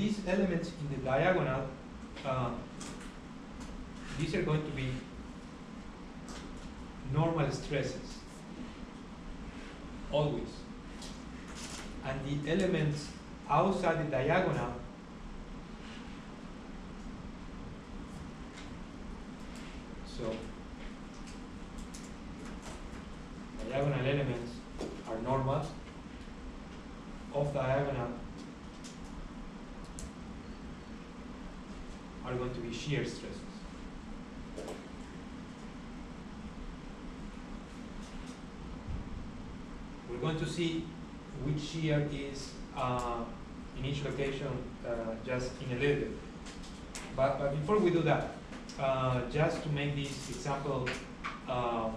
these elements in the diagonal, uh, these are going to be normal stresses, always. And the elements outside the diagonal so diagonal elements are normal off diagonal are going to be shear stresses. We're going to see which shear is uh, in each location uh, just in a little bit. But, but before we do that, uh, just to make this example uh,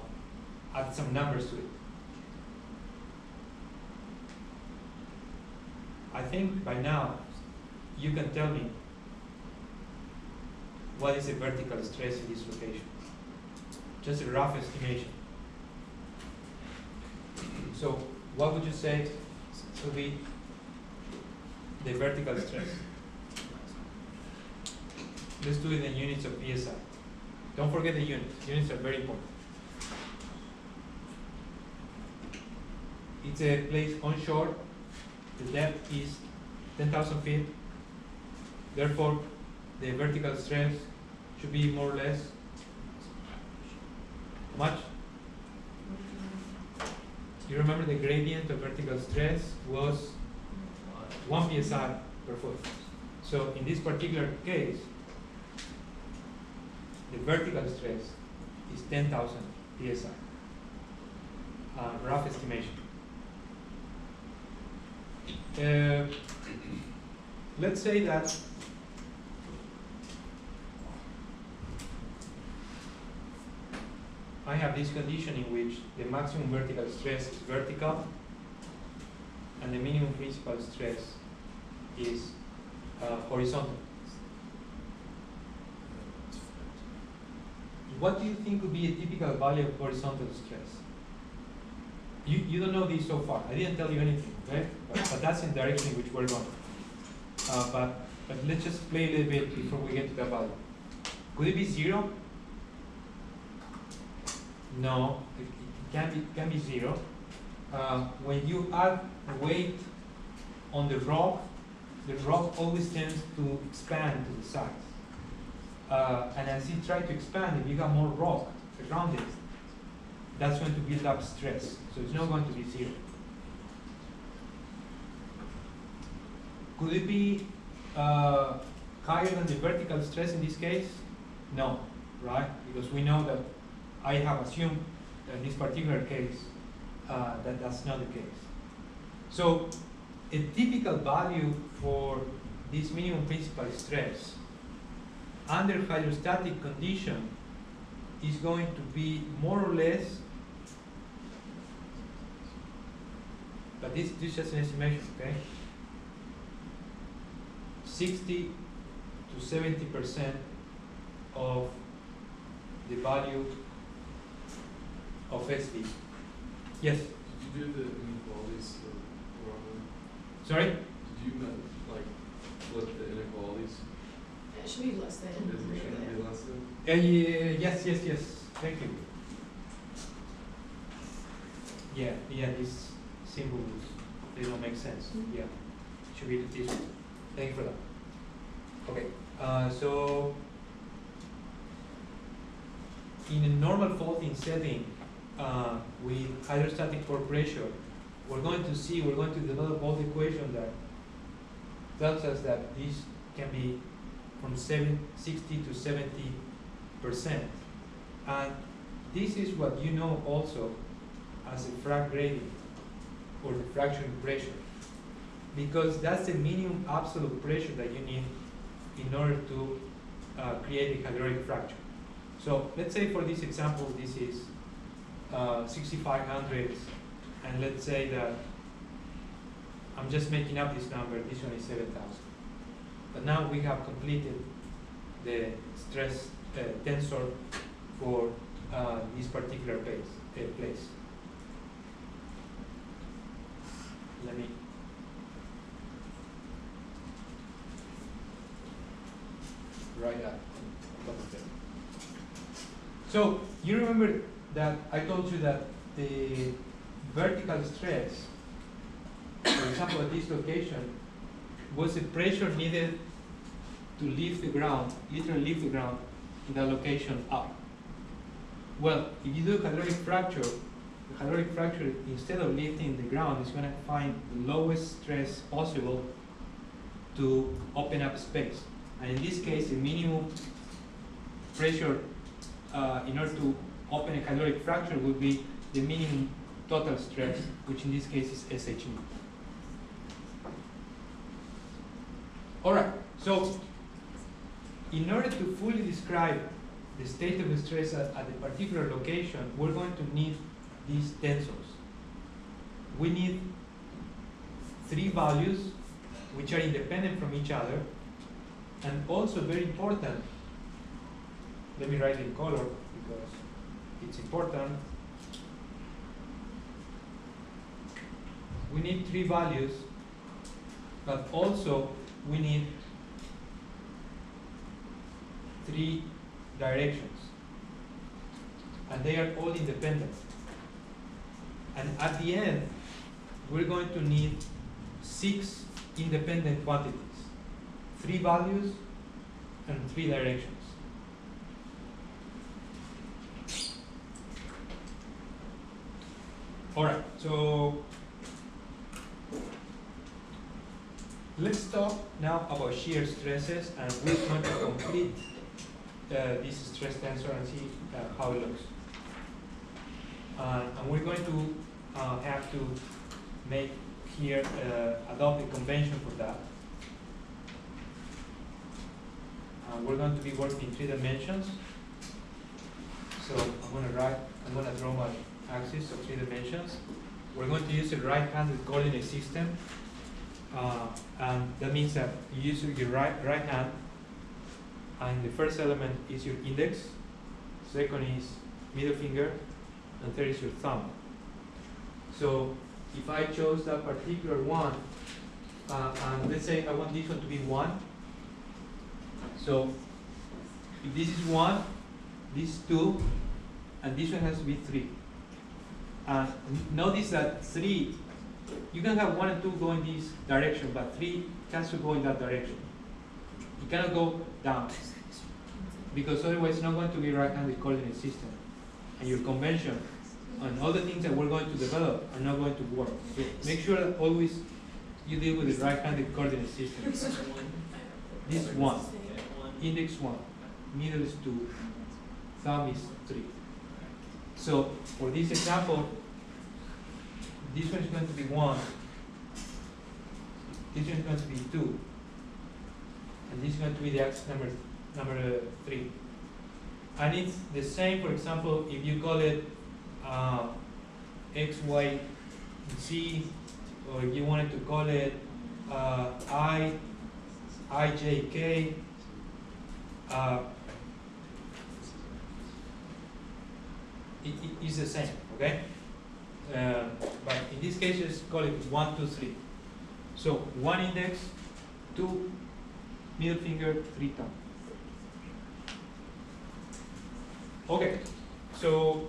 add some numbers to it. I think by now you can tell me what is the vertical stress in this location. Just a rough estimation. So what would you say to be the vertical stress? Let's do it in units of PSI. Don't forget the units. Units are very important. It's a place onshore. The depth is 10,000 feet. Therefore, the vertical stress should be more or less much? You remember the gradient of vertical stress was 1 psi per foot. So in this particular case, the vertical stress is 10,000 psi. Uh, rough estimation. Uh, let's say that I have this condition in which the maximum vertical stress is vertical and the minimum principal stress is uh, horizontal. What do you think would be a typical value of horizontal stress? You, you don't know this so far. I didn't tell you anything, okay? But, but that's in the direction in which we're going. Uh, but, but let's just play a little bit before we get to that value. Could it be zero? No, it, can be can be zero. Uh, when you add weight on the rock, the rock always tends to expand to the sides. Uh, and as it tries to expand, if you got more rock around it, that's going to build up stress. So it's not going to be zero. Could it be uh, higher than the vertical stress in this case? No, right? Because we know that I have assumed in this particular case uh, that that's not the case. So a typical value for this minimum principal stress under hydrostatic condition is going to be more or less, but this, this is just an estimation, okay? 60 to 70 percent of the value of SV. Yes, Did you do the inequalities uh, wrong? sorry? Did you met, like flip the inequalities? It should be less than. Is it should be less than? Uh, ye- yes, yes, yes, thank you. Yeah, yeah, these symbols, they don't make sense, Mhm. yeah. Should be this one. Thank you for that. Okay, uh, so in a normal faulting setting, uh, with hydrostatic pore pressure, we're going to see, we're going to develop all the equation that tells us that this can be from seven, 60 to 70 percent. And this is what you know also as a frac gradient or the fracturing pressure. Because that's the minimum absolute pressure that you need in order to uh, create a hydraulic fracture. So let's say for this example, this is uh, 6500, and let's say that I'm just making up this number, this one is 7000. But now we have completed the stress uh, tensor for uh, this particular place, uh, place. Let me right at on top of them. So you remember that I told you that the vertical stress, for example, at this location, was the pressure needed to lift the ground, literally lift the ground in that location up. Well, if you do a hydraulic fracture, the hydraulic fracture, instead of lifting the ground, is going to find the lowest stress possible to open up space. And in this case, the minimum pressure uh, in order to open a hydraulic fracture would be the minimum total stress, which in this case is SHE. All right, so in order to fully describe the state of stress at, at a particular location, we're going to need these tensors. We need three values which are independent from each other, and also very important, let me write in color because it's important. We need three values, but also we need three directions. And they are all independent. And at the end, we're going to need six independent quantities. Three values and three directions. All right, so let's talk now about shear stresses and we're going to complete uh, this stress tensor and see uh, how it looks. Uh, and we're going to uh, have to make here uh, adopt a convention for that. Uh, we're going to be working in three dimensions. So I'm going to write, I'm going to draw my axis of three dimensions. We're going to use the right-handed coordinate system. Uh, and that means that you use your right, right hand, and the first element is your index, second is middle finger, and third is your thumb. So if I chose that particular one, uh, and let's say I want this one to be 1, so if this is 1, this is 2, and this one has to be 3. Uh, notice that three, you can have one and two go in this direction, but three has to go in that direction. It cannot go down, because otherwise it's not going to be right-handed coordinate system. And your convention and all the things that we're going to develop are not going to work. So make sure that always you deal with the right-handed coordinate system. This one, index one, middle is two, thumb is three. So for this example, this one is going to be one, this one is going to be two, and this is going to be the axis number number three. And it's the same, for example, if you call it uh, X, Y, Z, or if you wanted to call it uh, I, I, J, K, uh, it, it is the same, okay? Uh, but in this case, just call it one, two, three. So one index, two middle finger, three thumb. Okay, so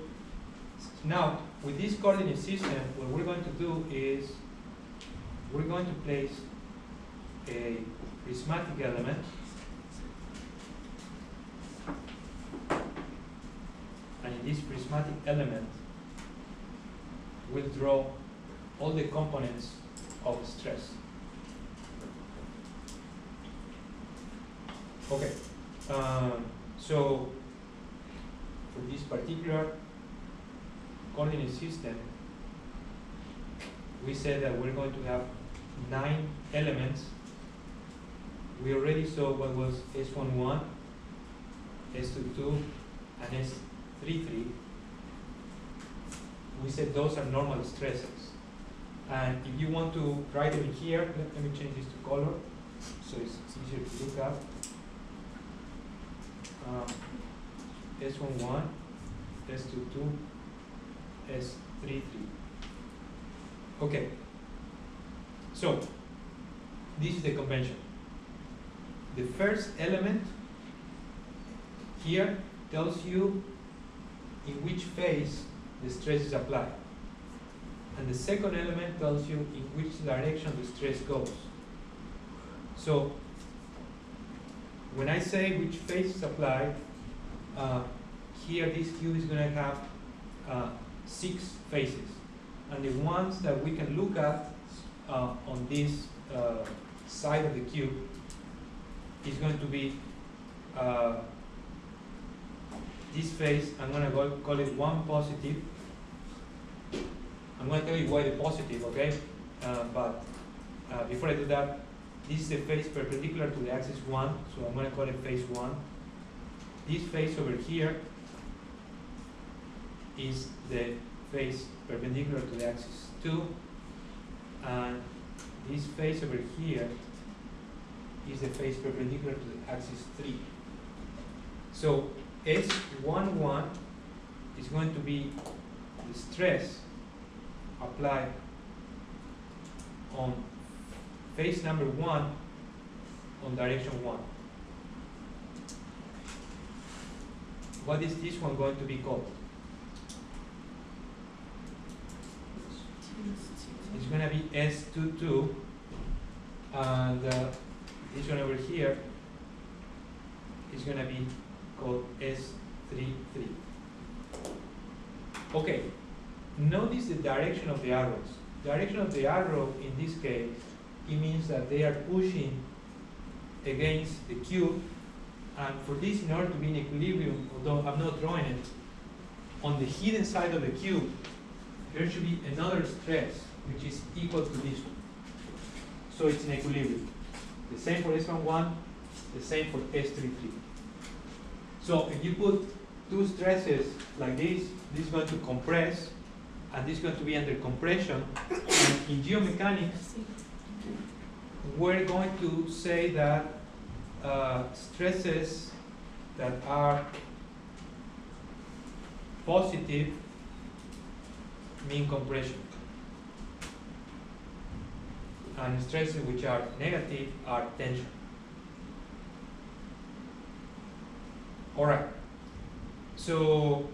now with this coordinate system, what we're going to do is we're going to place a prismatic element and in this prismatic element we'll draw all the components of stress. Okay, um, so for this particular coordinate system, we said that we're going to have nine elements. We already saw what was S11, S22, and S33. We said those are normal stresses. And if you want to write them here, let, let me change this to color so it's easier to look at. Um, S11, S22, S33. Okay. So, this is the convention. The first element here tells you in which phase the stress is applied. And the second element tells you in which direction the stress goes. So when I say which phase is applied, uh, here this cube is going to have uh, six phases. And the ones that we can look at uh, on this uh, side of the cube is going to be uh, this phase. I'm going to go call it one positive. I'm going to tell you why the positive, okay? Uh, but uh, before I do that, this is the phase perpendicular to the axis 1, so I'm going to call it phase 1. This phase over here is the phase perpendicular to the axis 2, and this phase over here is the phase perpendicular to the axis 3. So S11 is going to be the stress applied on phase number 1 on direction 1. What is this one going to be called? It's going to be S22 and uh, this one over here is going to be called S33. Okay, notice the direction of the arrows. Direction of the arrow in this case, it means that they are pushing against the cube and for this in order to be in equilibrium, although I'm not drawing it, on the hidden side of the cube there should be another stress which is equal to this one. So it's in equilibrium. The same for S11, the same for S33. So if you put two stresses like this, this is going to compress, and this is going to be under compression. And in geomechanics, we're going to say that uh, stresses that are positive mean compression. And stresses which are negative are tension. All right. So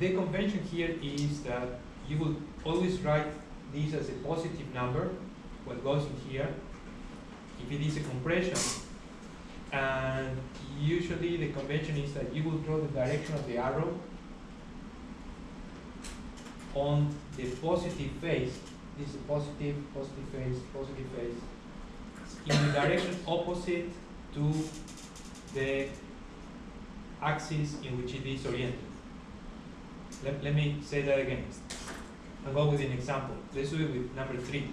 the convention here is that you will always write this as a positive number, what goes in here, if it is a compression. And usually the convention is that you will draw the direction of the arrow on the positive phase. This is a positive, positive phase, positive phase in the direction opposite to the axis in which it is oriented. Let, let me say that again. I'll go with an example. Let's do it with number three.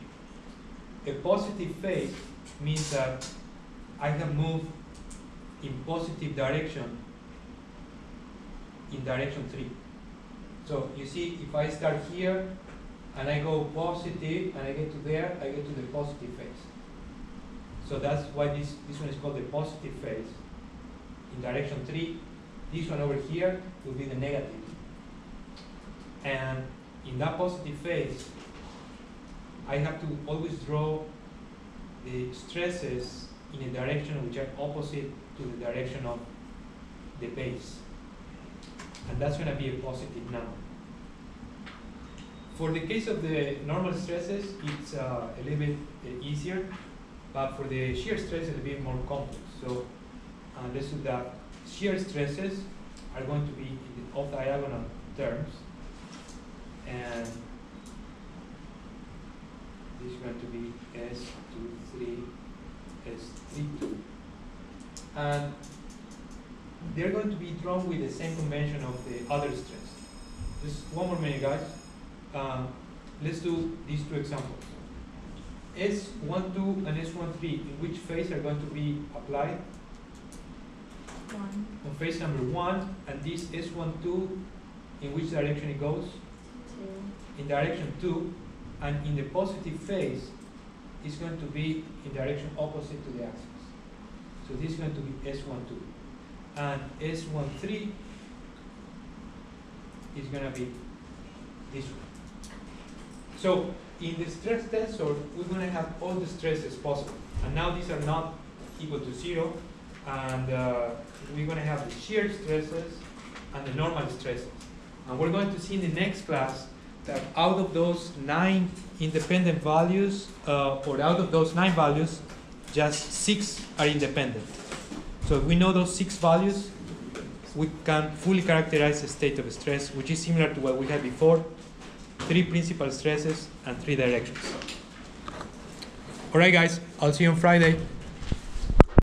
A positive phase means that I have moved in positive direction in direction three. So you see, if I start here and I go positive and I get to there, I get to the positive phase. So that's why this, this one is called the positive phase in direction 3. This one over here will be the negative. And in that positive phase, I have to always draw the stresses in a direction which are opposite to the direction of the base. And that's going to be a positive number. For the case of the normal stresses, it's uh, a little bit uh, easier but for the shear stress, it'll be more complex. So uh, let's do that. Shear stresses are going to be in the off diagonal terms, and this is going to be S23, S32. And they're going to be drawn with the same convention of the other stress. Just one more minute, guys. Um, let's do these two examples. S12 and S13, in which phase are going to be applied? One, On phase number one, and this S12, in which direction it goes? two, In direction two, and in the positive phase, it's going to be in direction opposite to the axis. So this is going to be S12. And S13 is going to be this one. So in the stress tensor, we're going to have all the stresses possible. And now these are not equal to zero, and uh, we're gonna have the shear stresses and the normal stresses. And we're going to see in the next class that out of those nine independent values, uh, or out of those nine values, just six are independent. So if we know those six values, we can fully characterize the state of stress, which is similar to what we had before, three principal stresses and three directions. All right, guys, I'll see you on Friday.